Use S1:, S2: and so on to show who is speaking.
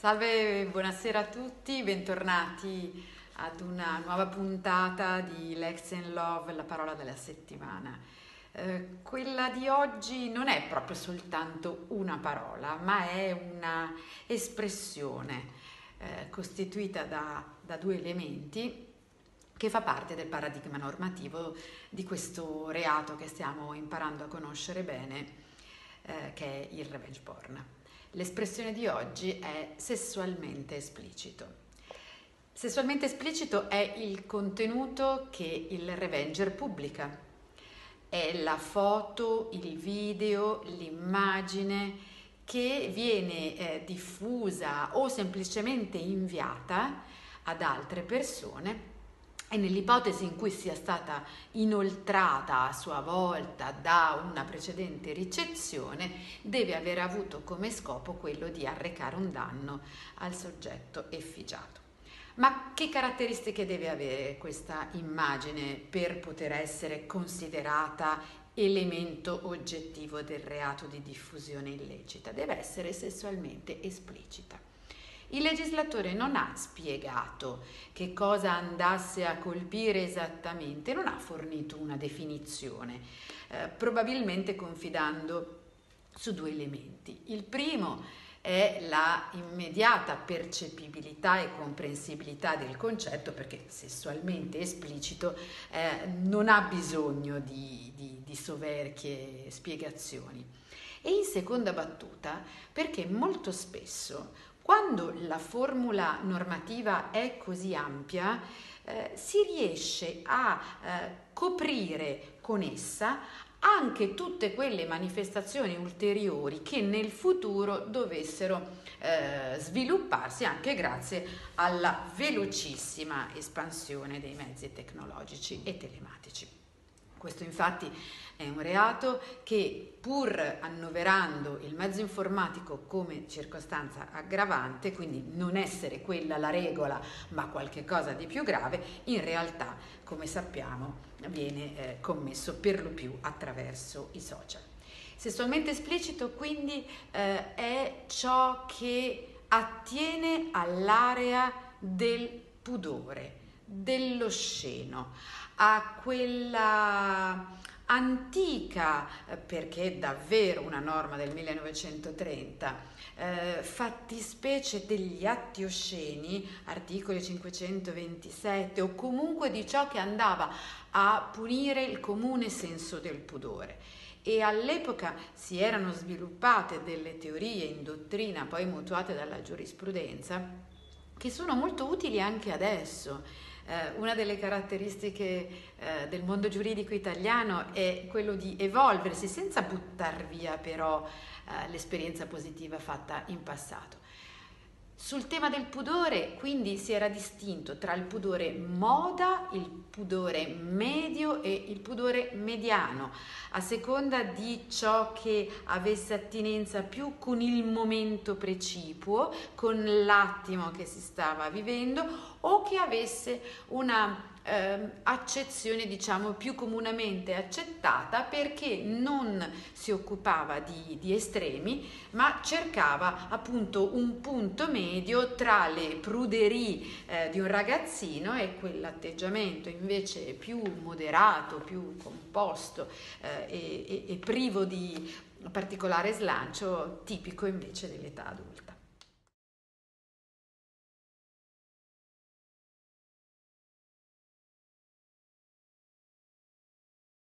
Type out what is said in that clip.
S1: Salve, buonasera a tutti, bentornati ad una nuova puntata di Lex and Love, la parola della settimana. Eh, quella di oggi non è proprio soltanto una parola, ma è una espressione eh, costituita da, da due elementi che fa parte del paradigma normativo di questo reato che stiamo imparando a conoscere bene, eh, che è il revenge porn. L'espressione di oggi è sessualmente esplicito. Sessualmente esplicito è il contenuto che il revenger pubblica. È la foto, il video, l'immagine che viene eh, diffusa o semplicemente inviata ad altre persone e nell'ipotesi in cui sia stata inoltrata a sua volta da una precedente ricezione, deve aver avuto come scopo quello di arrecare un danno al soggetto effigiato. Ma che caratteristiche deve avere questa immagine per poter essere considerata elemento oggettivo del reato di diffusione illecita? Deve essere sessualmente esplicita. Il legislatore non ha spiegato che cosa andasse a colpire esattamente, non ha fornito una definizione, eh, probabilmente confidando su due elementi. Il primo è la immediata percepibilità e comprensibilità del concetto perché sessualmente esplicito eh, non ha bisogno di, di, di soverchie spiegazioni. E in seconda battuta perché molto spesso quando la formula normativa è così ampia, eh, si riesce a eh, coprire con essa anche tutte quelle manifestazioni ulteriori che nel futuro dovessero eh, svilupparsi anche grazie alla velocissima espansione dei mezzi tecnologici e telematici. Questo infatti è un reato che pur annoverando il mezzo informatico come circostanza aggravante, quindi non essere quella la regola ma qualche cosa di più grave, in realtà come sappiamo viene eh, commesso per lo più attraverso i social. Sessualmente esplicito quindi eh, è ciò che attiene all'area del pudore, dell'osceno, a quella antica, eh, perché è davvero una norma del 1930, eh, fattispecie degli atti osceni, articoli 527, o comunque di ciò che andava a punire il comune senso del pudore. E all'epoca si erano sviluppate delle teorie in dottrina, poi mutuate dalla giurisprudenza, che sono molto utili anche adesso eh, una delle caratteristiche eh, del mondo giuridico italiano è quello di evolversi senza buttare via però eh, l'esperienza positiva fatta in passato. Sul tema del pudore quindi si era distinto tra il pudore moda, il pudore medio e il pudore mediano, a seconda di ciò che avesse attinenza più con il momento precipuo, con l'attimo che si stava vivendo o che avesse una eh, accezione diciamo più comunemente accettata perché non si occupava di, di, estremi ma cercava appunto un punto medio tra le pruderie eh, di un ragazzino e quell'atteggiamento invece più moderato, più composto eh, e, e, e privo di particolare slancio tipico invece dell'età adulta.